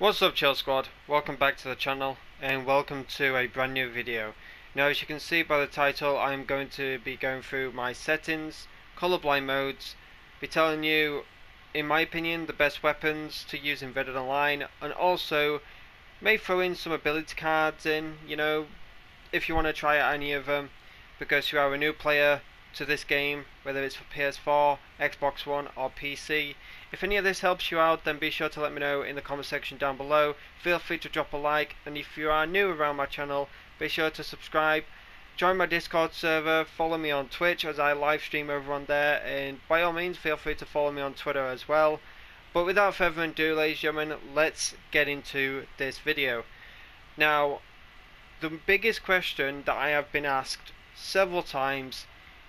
What's up Chill Squad, welcome back to the channel and welcome to a brand new video. Now as you can see by the title I am going to be going through my settings, colorblind modes, be telling you in my opinion the best weapons to use in Red Online and also may throw in some ability cards in, you know, if you want to try any of them because you are a new player to this game, whether it's for PS4, Xbox One or PC. If any of this helps you out, then be sure to let me know in the comment section down below. Feel free to drop a like, and if you are new around my channel, be sure to subscribe. Join my Discord server, follow me on Twitch as I live stream over on there, and by all means feel free to follow me on Twitter as well. But without further ado, ladies and gentlemen, let's get into this video. Now, the biggest question that I have been asked several times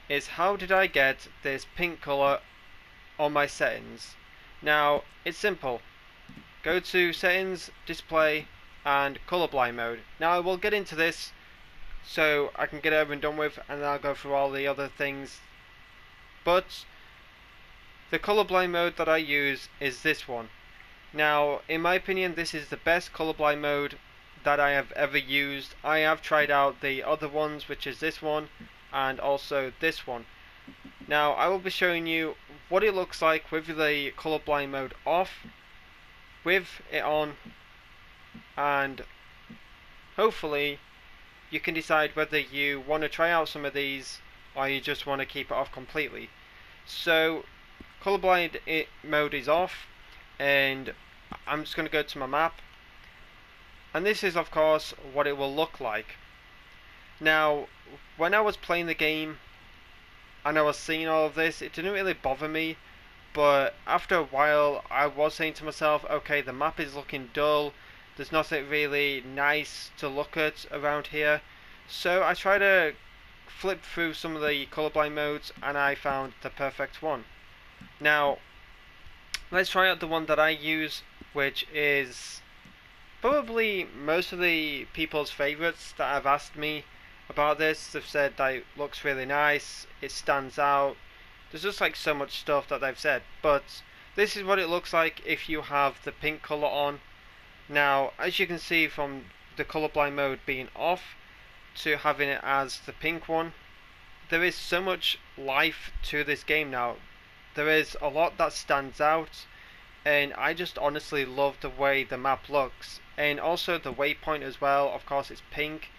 is how did I get this pink color on my settings now it's simple. Go to settings display and colorblind mode. Now I will get into this so I can get over and done with and then I'll go through all the other things. But the colorblind mode that I use is this one. Now in my opinion this is the best colorblind mode that I have ever used. I have tried out the other ones which is this one and also this one. Now I will be showing you what it looks like with the colorblind mode off, with it on, and hopefully you can decide whether you want to try out some of these or you just want to keep it off completely. So colorblind it, mode is off and I'm just going to go to my map and this is of course what it will look like. Now when I was playing the game and I was seeing all of this, it didn't really bother me. But after a while, I was saying to myself, okay, the map is looking dull. There's nothing really nice to look at around here. So I tried to flip through some of the colorblind modes and I found the perfect one. Now, let's try out the one that I use, which is probably most of the people's favorites that have asked me about this. They've said that it looks really nice, it stands out. There's just like so much stuff that they've said. But this is what it looks like if you have the pink colour on. Now, as you can see from the colorblind mode being off to having it as the pink one, there is so much life to this game now. There is a lot that stands out and I just honestly love the way the map looks and also the waypoint as well of course it's pink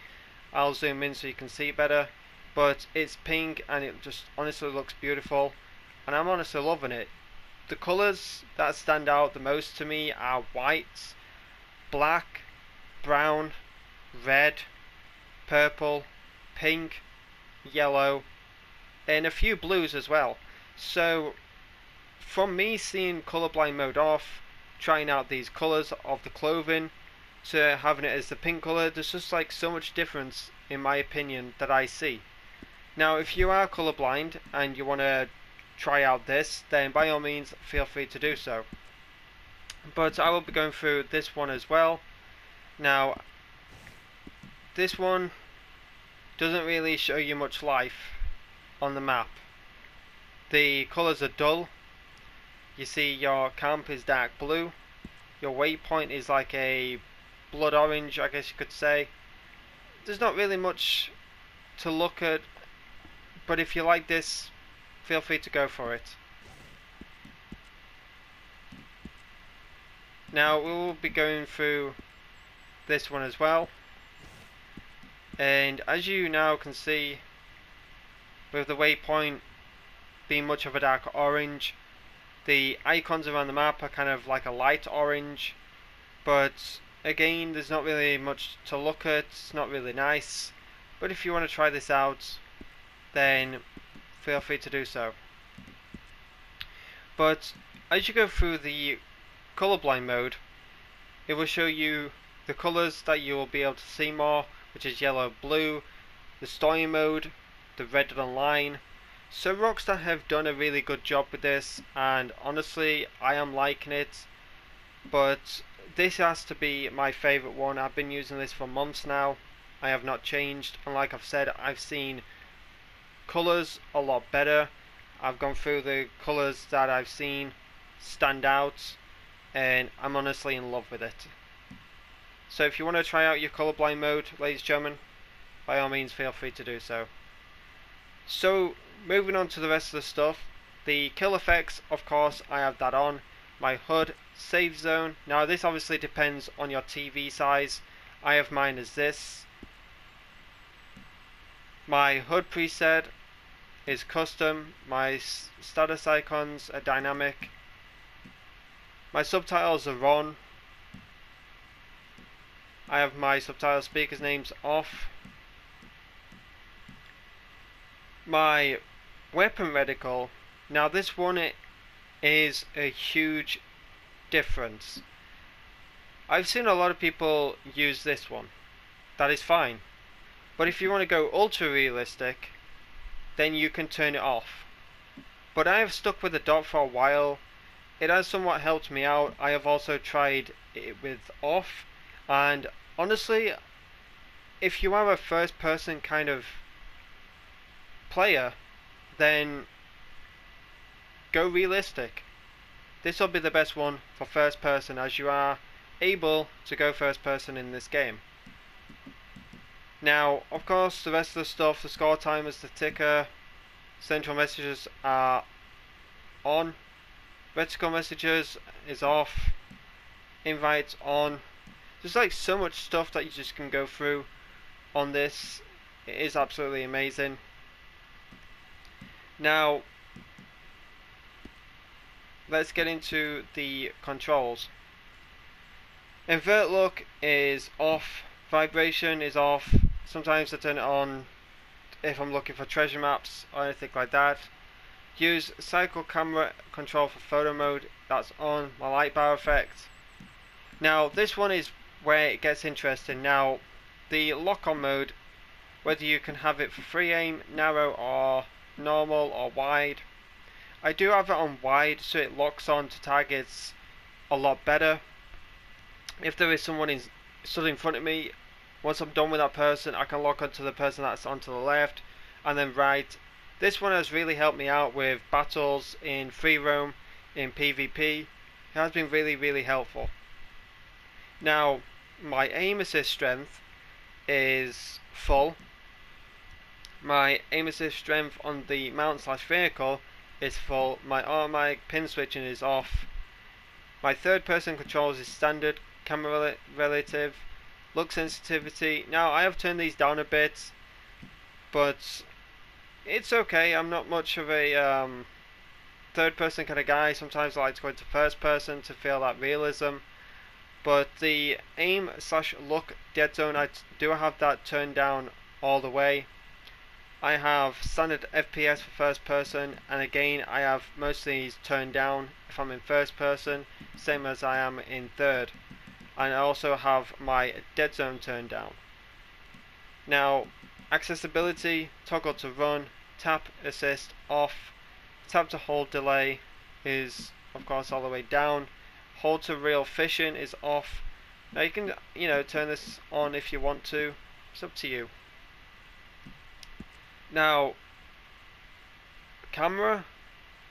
I'll zoom in so you can see better but it's pink and it just honestly looks beautiful and I'm honestly loving it. The colours that stand out the most to me are white black brown red purple pink yellow and a few blues as well. So from me seeing colorblind mode off trying out these colours of the clothing to having it as the pink colour, there's just like so much difference in my opinion that I see. Now if you are colourblind and you want to try out this, then by all means feel free to do so. But I will be going through this one as well. Now this one doesn't really show you much life on the map. The colours are dull. You see your camp is dark blue. Your waypoint is like a blood orange, I guess you could say. There's not really much to look at, but if you like this, feel free to go for it. Now we will be going through this one as well. And as you now can see, with the waypoint being much of a dark orange, the icons around the map are kind of like a light orange, but Again, there's not really much to look at, it's not really nice, but if you want to try this out, then feel free to do so. But as you go through the colorblind mode, it will show you the colors that you will be able to see more, which is yellow, blue, the story mode, the red line. So Rockstar have done a really good job with this, and honestly, I am liking it. But this has to be my favourite one. I've been using this for months now. I have not changed. And like I've said, I've seen colours a lot better. I've gone through the colours that I've seen stand out. And I'm honestly in love with it. So if you want to try out your colorblind mode, ladies and gentlemen, by all means feel free to do so. So moving on to the rest of the stuff, the kill effects, of course, I have that on. My HUD, safe zone. Now this obviously depends on your TV size. I have mine as this. My HUD preset is custom. My status icons are dynamic. My subtitles are on. I have my subtitle speakers names off. My weapon reticle. Now this one is a huge difference. I've seen a lot of people use this one. That is fine. But if you want to go ultra realistic, then you can turn it off. But I have stuck with the dot for a while. It has somewhat helped me out. I have also tried it with off and honestly if you are a first person kind of player then go realistic. This will be the best one for first person as you are able to go first person in this game. Now, of course, the rest of the stuff, the score timers, the ticker, central messages are on. Vertical messages is off. Invites on. There's like so much stuff that you just can go through on this. It is absolutely amazing. Now, let's get into the controls. Invert look is off, vibration is off, Sometimes I turn it on if I'm looking for treasure maps or anything like that. Use cycle camera control for photo mode, that's on. My light bar effect. Now this one is where it gets interesting. Now the lock on mode, whether you can have it for free aim, narrow or normal or wide. I do have it on wide so it locks on to targets a lot better. If there is someone in, stood in front of me once I'm done with that person, I can lock onto the person that's onto the left and then right. This one has really helped me out with battles in free roam, in PvP. It has been really, really helpful. Now, my aim assist strength is full. My aim assist strength on the mount slash vehicle is full. My automatic pin switching is off. My third person controls is standard, camera relative, look sensitivity. Now I have turned these down a bit, but it's okay. I'm not much of a um, third person kind of guy. Sometimes I like to go into first person to feel that realism. But the aim slash look dead zone, I do have that turned down all the way. I have standard FPS for first person, and again I have most of these turned down if I'm in first person, same as I am in third and I also have my dead zone turned down. Now, accessibility, toggle to run, tap assist off, tap to hold delay is of course all the way down, hold to reel fishing is off. Now you can, you know, turn this on if you want to, it's up to you. Now, camera,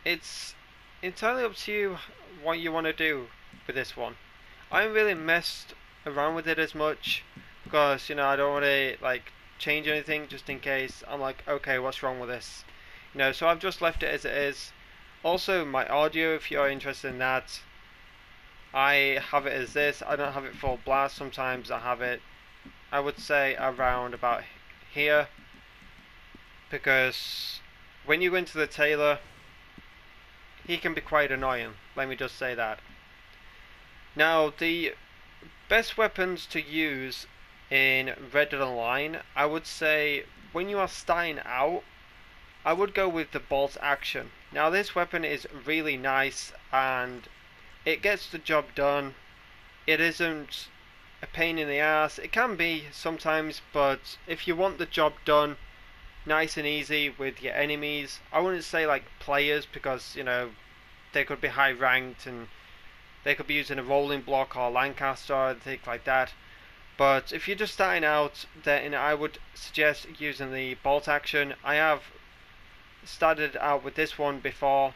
it's entirely up to you what you want to do with this one. I haven't really messed around with it as much because you know I don't want to like change anything just in case. I'm like okay what's wrong with this? You know so I've just left it as it is. Also my audio if you're interested in that I have it as this. I don't have it full blast. Sometimes I have it I would say around about here because when you go into the tailor he can be quite annoying let me just say that now, the best weapons to use in Red Dead Online, I would say when you are starting out, I would go with the bolt action. Now, this weapon is really nice and it gets the job done. It isn't a pain in the ass. It can be sometimes, but if you want the job done nice and easy with your enemies, I wouldn't say like players because you know they could be high ranked and they could be using a rolling block or Lancaster or things like that. But if you're just starting out, then I would suggest using the bolt action. I have started out with this one before,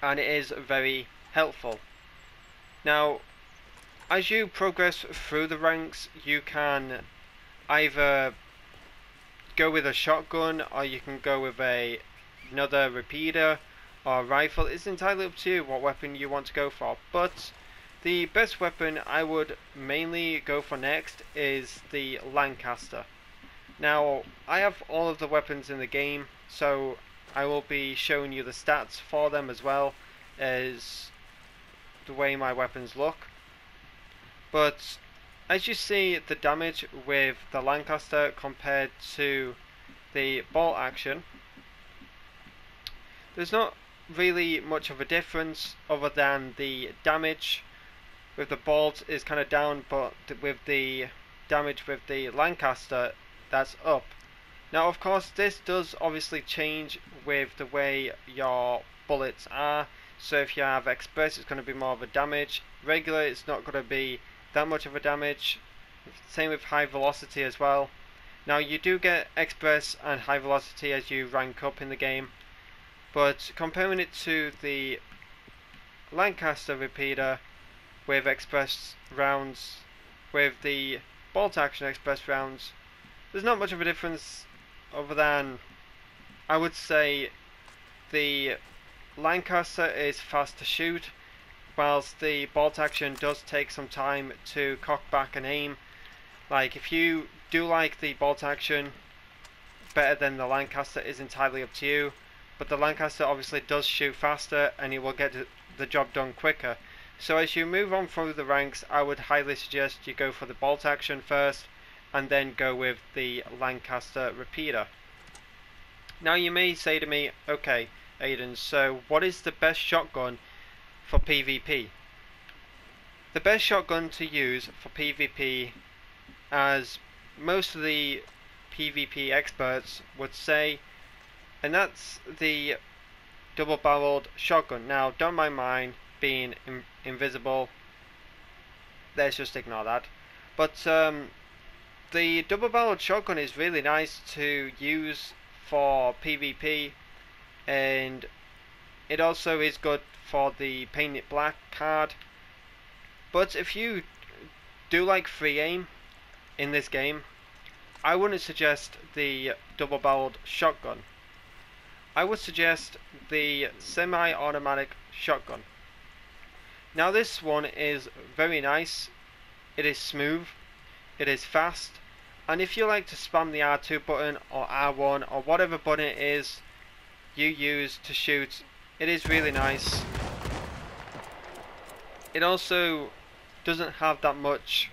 and it is very helpful. Now, as you progress through the ranks, you can either go with a shotgun or you can go with a another repeater or rifle. It's entirely up to you what weapon you want to go for. But the best weapon I would mainly go for next is the Lancaster. Now, I have all of the weapons in the game, so I will be showing you the stats for them as well as the way my weapons look. But as you see the damage with the Lancaster compared to the bolt action, there's not really much of a difference other than the damage with the bolt is kind of down but with the damage with the Lancaster that's up. Now of course this does obviously change with the way your bullets are so if you have express it's going to be more of a damage, regular it's not going to be that much of a damage. Same with high velocity as well. Now you do get express and high velocity as you rank up in the game, but comparing it to the Lancaster repeater with express rounds, with the bolt action express rounds, there's not much of a difference other than I would say the Lancaster is fast to shoot whilst the bolt action does take some time to cock back and aim. Like if you do like the bolt action better than the Lancaster is entirely up to you. But the Lancaster obviously does shoot faster and it will get the job done quicker. So as you move on through the ranks, I would highly suggest you go for the bolt action first and then go with the Lancaster repeater. Now you may say to me, okay Aidan, so what is the best shotgun for PvP. The best shotgun to use for PvP, as most of the PvP experts would say, and that's the double barreled shotgun. Now, don't mind mine being in invisible, let's just ignore that. But um, the double barreled shotgun is really nice to use for PvP and it also is good for the paint it black card. But if you do like free aim in this game, I wouldn't suggest the double barreled shotgun. I would suggest the semi-automatic shotgun. Now this one is very nice, it is smooth, it is fast, and if you like to spam the R2 button or R1 or whatever button it is you use to shoot it is really nice. It also doesn't have that much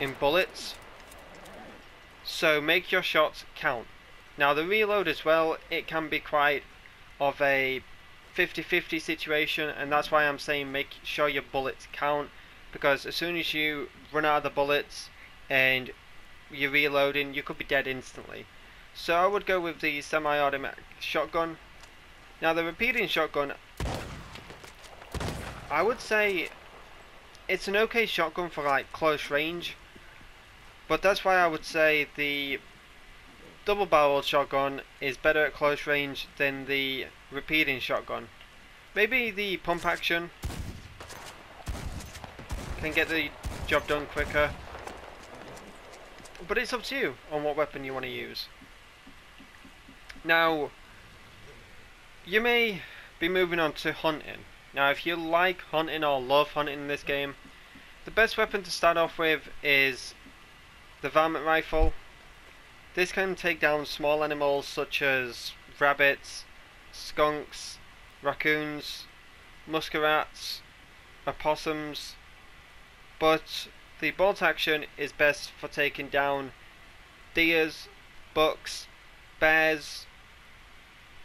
in bullets. So make your shots count. Now the reload as well, it can be quite of a 50-50 situation and that's why I'm saying make sure your bullets count because as soon as you run out of the bullets and you're reloading, you could be dead instantly. So I would go with the semi-automatic shotgun. Now the repeating shotgun, I would say it's an okay shotgun for like close range. But that's why I would say the double barreled shotgun is better at close range than the repeating shotgun. Maybe the pump action can get the job done quicker. But it's up to you on what weapon you want to use. Now, you may be moving on to hunting. Now, if you like hunting or love hunting in this game, the best weapon to start off with is the varmint rifle. This can take down small animals such as rabbits, skunks, raccoons, muskrats, opossums, but the bolt action is best for taking down deers, bucks, bears,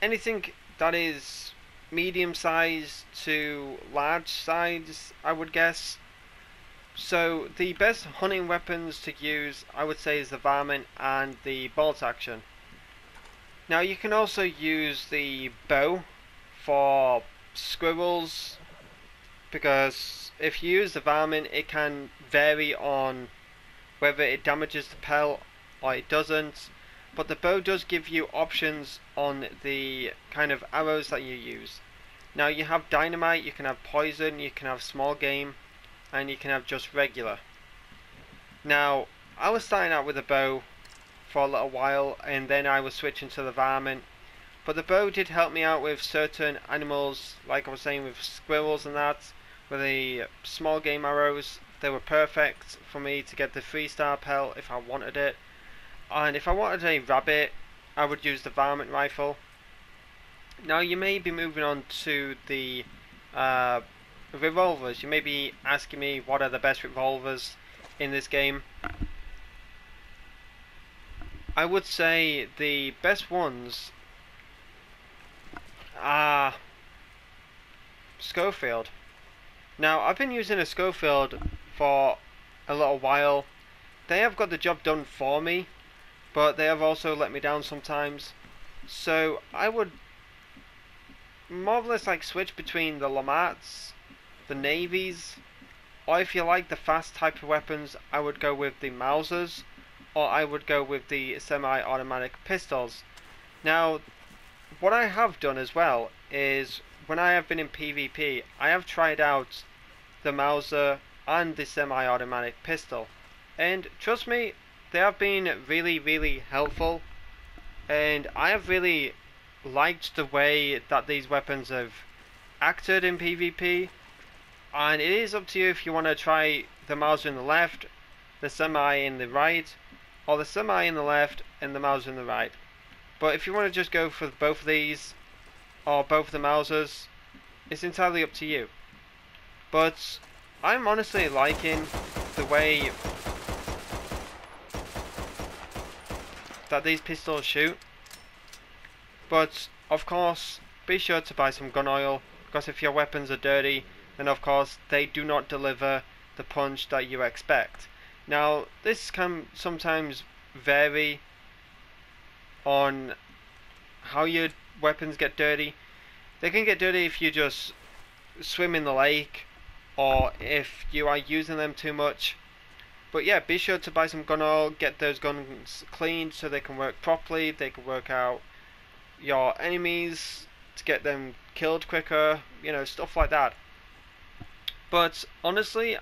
anything that is medium size to large size, I would guess. So the best hunting weapons to use, I would say, is the varmint and the bolt action. Now you can also use the bow for squirrels because if you use the varmint it can vary on whether it damages the pelt or it doesn't but the bow does give you options on the kind of arrows that you use. Now you have dynamite, you can have poison, you can have small game, and you can have just regular. Now, I was starting out with a bow for a little while, and then I was switching to the varmint. But the bow did help me out with certain animals, like I was saying with squirrels and that, with the small game arrows. They were perfect for me to get the 3 star pelt if I wanted it. And if I wanted a rabbit, I would use the varmint rifle. Now you may be moving on to the uh, revolvers. You may be asking me what are the best revolvers in this game. I would say the best ones are Schofield. Now I've been using a Schofield for a little while. They have got the job done for me, but they have also let me down sometimes. So I would more or less like switch between the LeMats, the Navies, or if you like the fast type of weapons, I would go with the Mausers, or I would go with the semi-automatic pistols. Now, what I have done as well is when I have been in PvP, I have tried out the Mauser and the semi-automatic pistol, and trust me, they have been really, really helpful, and I have really liked the way that these weapons have acted in PvP. And it is up to you if you want to try the Mauser in the left, the semi in the right, or the semi in the left and the Mauser in the right. But if you want to just go for both of these, or both the Mausers, it's entirely up to you. But I'm honestly liking the way that these pistols shoot. But of course, be sure to buy some gun oil because if your weapons are dirty, then of course they do not deliver the punch that you expect. Now, this can sometimes vary on how your weapons get dirty. They can get dirty if you just swim in the lake or if you are using them too much. But yeah, be sure to buy some gun oil, get those guns cleaned so they can work properly, they can work out your enemies to get them killed quicker, you know, stuff like that. But honestly,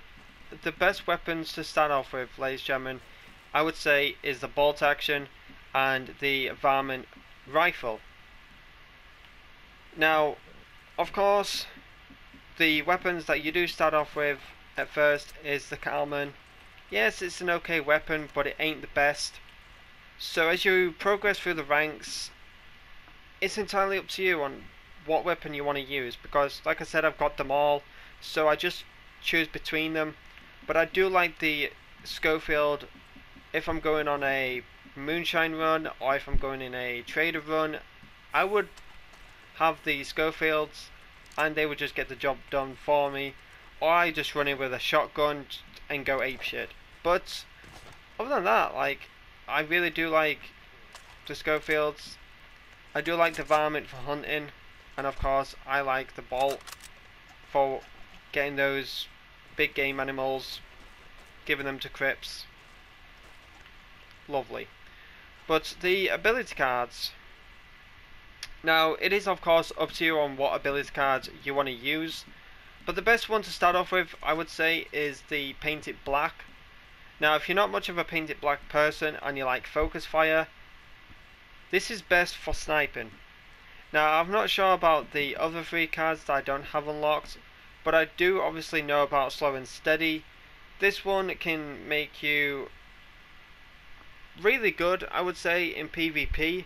the best weapons to start off with, ladies and gentlemen, I would say is the bolt action and the varmint rifle. Now, of course, the weapons that you do start off with at first is the Cattleman. Yes, it's an okay weapon, but it ain't the best. So as you progress through the ranks, it's entirely up to you on what weapon you want to use because like I said I've got them all so I just choose between them but I do like the Schofield if I'm going on a moonshine run or if I'm going in a trader run I would have the Schofields and they would just get the job done for me or I just run in with a shotgun and go ape shit but other than that like I really do like the Schofields I do like the varmint for hunting, and of course I like the bolt for getting those big game animals, giving them to Cripps. Lovely. But the ability cards. Now, it is of course up to you on what ability cards you want to use. But the best one to start off with, I would say, is the Paint It Black. Now, if you're not much of a Paint It Black person and you like Focus Fire, this is best for sniping. Now I'm not sure about the other three cards that I don't have unlocked, but I do obviously know about slow and steady. This one can make you really good, I would say, in PvP,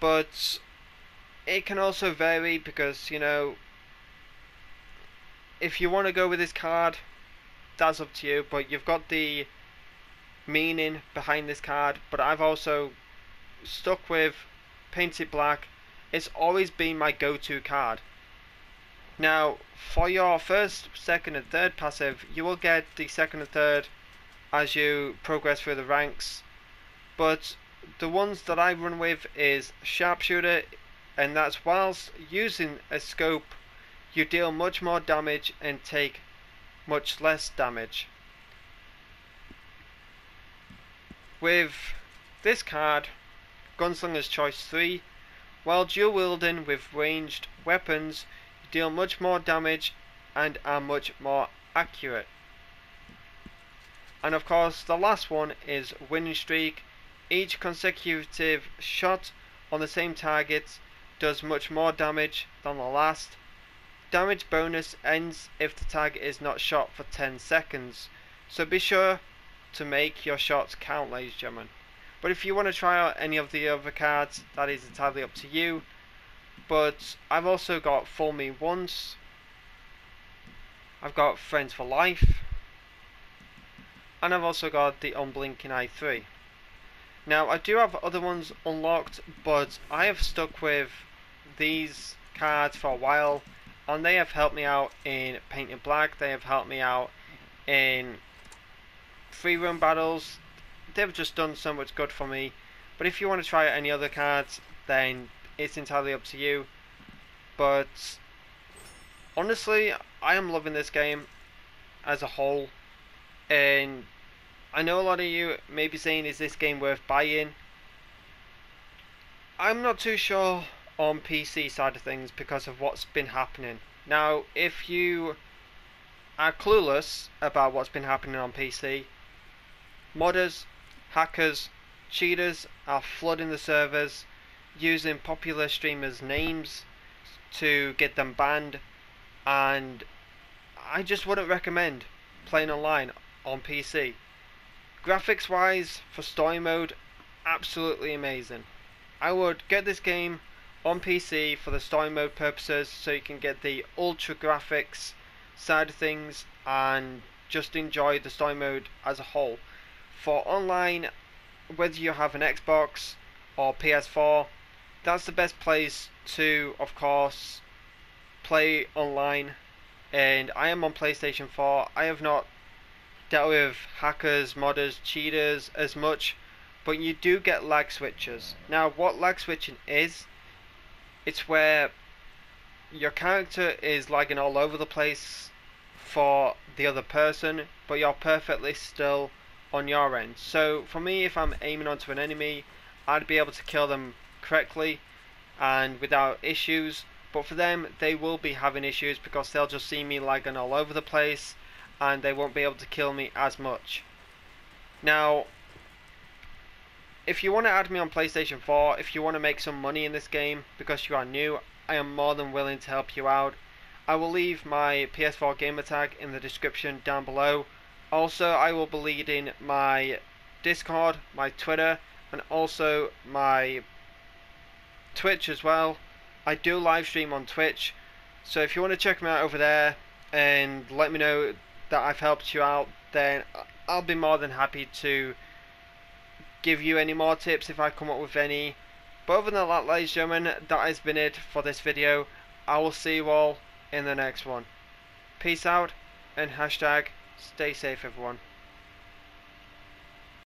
but it can also vary because, you know, if you want to go with this card, that's up to you, but you've got the meaning behind this card, but I've also stuck with Paint It Black. It's always been my go-to card. Now, for your first, second and third passive, you will get the second and third as you progress through the ranks. But the ones that I run with is Sharpshooter, and that's whilst using a scope, you deal much more damage and take much less damage. With this card, Gunslinger's Choice 3. While dual wielding with ranged weapons, you deal much more damage and are much more accurate. And of course the last one is winning streak. Each consecutive shot on the same target does much more damage than the last. Damage bonus ends if the target is not shot for 10 seconds. So be sure to make your shots count ladies and gentlemen. But if you want to try out any of the other cards, that is entirely up to you. But I've also got Fool Me Once. I've got Friends for Life. And I've also got the Unblinking Eye 3. Now I do have other ones unlocked, but I have stuck with these cards for a while. And they have helped me out in Painting Black. They have helped me out in free run battles they've just done so much good for me. But if you want to try any other cards, then it's entirely up to you. But honestly, I am loving this game as a whole. And I know a lot of you may be saying, is this game worth buying? I'm not too sure on PC side of things because of what's been happening. Now, if you are clueless about what's been happening on PC, modders hackers, cheaters are flooding the servers using popular streamers' names to get them banned and I just wouldn't recommend playing online on PC. Graphics wise, for story mode, absolutely amazing. I would get this game on PC for the story mode purposes so you can get the ultra graphics side of things and just enjoy the story mode as a whole for online, whether you have an Xbox or PS4, that's the best place to, of course, play online. And I am on PlayStation 4. I have not dealt with hackers, modders, cheaters as much, but you do get lag switches. Now, what lag switching is, it's where your character is lagging all over the place for the other person, but you're perfectly still on your end. So for me, if I'm aiming onto an enemy, I'd be able to kill them correctly and without issues. But for them, they will be having issues because they'll just see me lagging all over the place and they won't be able to kill me as much. Now, if you want to add me on PlayStation 4, if you want to make some money in this game because you are new, I am more than willing to help you out. I will leave my PS4 gamer tag in the description down below also, I will be leading my Discord, my Twitter, and also my Twitch as well. I do live stream on Twitch, so if you want to check me out over there and let me know that I've helped you out, then I'll be more than happy to give you any more tips if I come up with any. But other than that, ladies and gentlemen, that has been it for this video. I will see you all in the next one. Peace out and hashtag Stay safe, everyone.